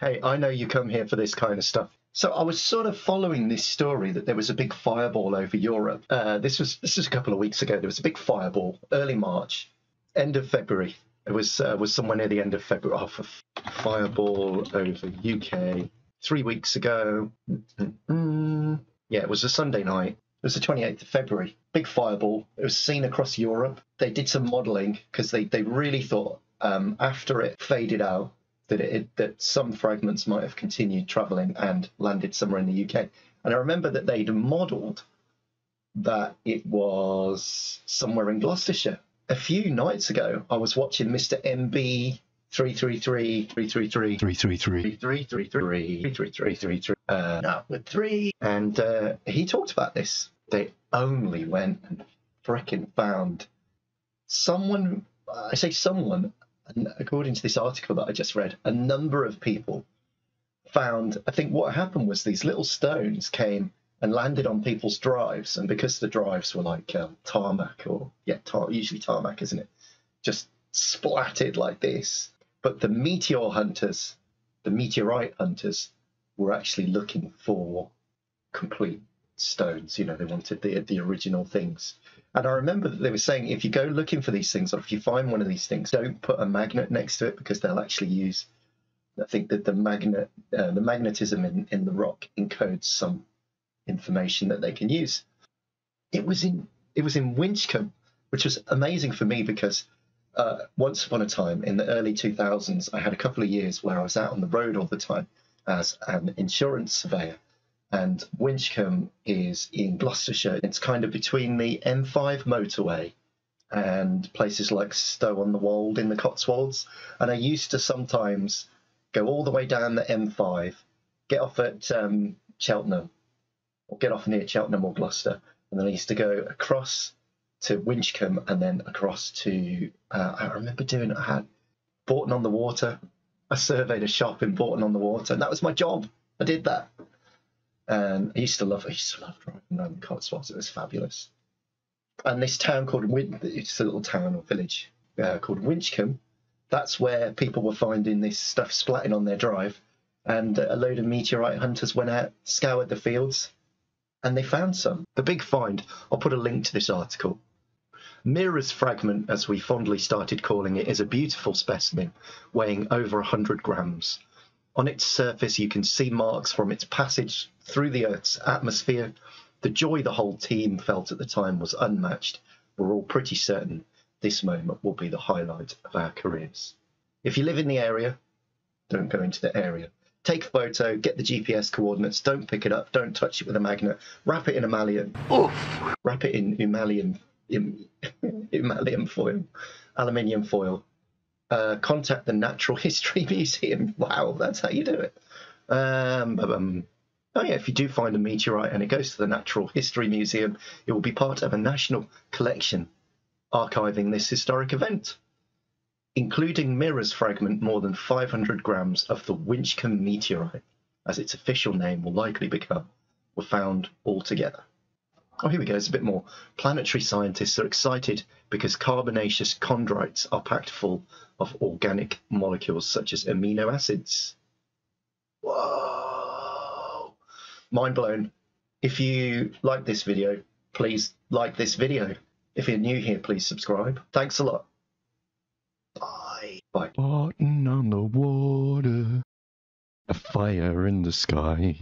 Hey, I know you come here for this kind of stuff. So I was sort of following this story that there was a big fireball over Europe. Uh, this was this was a couple of weeks ago. There was a big fireball, early March, end of February. It was uh, was somewhere near the end of February. Oh, a fireball over UK three weeks ago. Yeah, it was a Sunday night. It was the 28th of February. Big fireball. It was seen across Europe. They did some modelling because they, they really thought um, after it faded out that it that some fragments might have continued travelling and landed somewhere in the UK. And I remember that they'd modelled that it was somewhere in Gloucestershire. A few nights ago, I was watching Mr. MBB 333 333 333. 333 333 uh, no, with three. And uh, he talked about this. They only went and frickin' found someone. I say someone, and according to this article that I just read, a number of people found. I think what happened was these little stones came and landed on people's drives, and because the drives were like um, tarmac or yeah, tar- usually tarmac, isn't it? Just splatted like this. But the meteor hunters, the meteorite hunters, were actually looking for complete stones. You know, they wanted the the original things. And I remember that they were saying if you go looking for these things, or if you find one of these things, don't put a magnet next to it because they'll actually use. I think that the magnet, uh, the magnetism in, in the rock encodes some information that they can use. It was in it was in Winchcombe, which was amazing for me because uh, once upon a time in the early 2000s, I had a couple of years where I was out on the road all the time as an insurance surveyor. And Winchcombe is in Gloucestershire. It's kind of between the M5 motorway and places like Stow on the Wold in the Cotswolds. And I used to sometimes go all the way down the M5, get off at um, Cheltenham, or get off near Cheltenham or Gloucester, and then I used to go across to Winchcombe and then across to uh, I remember doing I had Bourton on the Water. I surveyed a shop in Bourton on the Water, and that was my job. I did that. And I used to love I used to love driving around the Cotswolds. It was fabulous. And this town called it's a little town or village uh, called Winchcombe. That's where people were finding this stuff splatting on their drive. And a load of meteorite hunters went out, scoured the fields, and they found some. The big find, I'll put a link to this article. Mira's fragment, as we fondly started calling it, is a beautiful specimen weighing over 100 grams. On its surface, you can see marks from its passage through the Earth's atmosphere. The joy the whole team felt at the time was unmatched. We're all pretty certain this moment will be the highlight of our careers. If you live in the area, don't go into the area. Take a photo, get the GPS coordinates, don't pick it up, don't touch it with a magnet, wrap it in emalium, wrap it in em, emalium foil, aluminium foil. Uh, contact the Natural History Museum. Wow, that's how you do it. Um, oh yeah, if you do find a meteorite and it goes to the Natural History Museum, it will be part of a national collection archiving this historic event including Mira's fragment more than 500 grams of the Winchcombe meteorite, as its official name will likely become, were found altogether. Oh, here we go. It's a bit more. Planetary scientists are excited because carbonaceous chondrites are packed full of organic molecules such as amino acids. Whoa! Mind blown. If you like this video, please like this video. If you're new here, please subscribe. Thanks a lot. Bye. Bye. Bourton on the Water. A fire in the sky.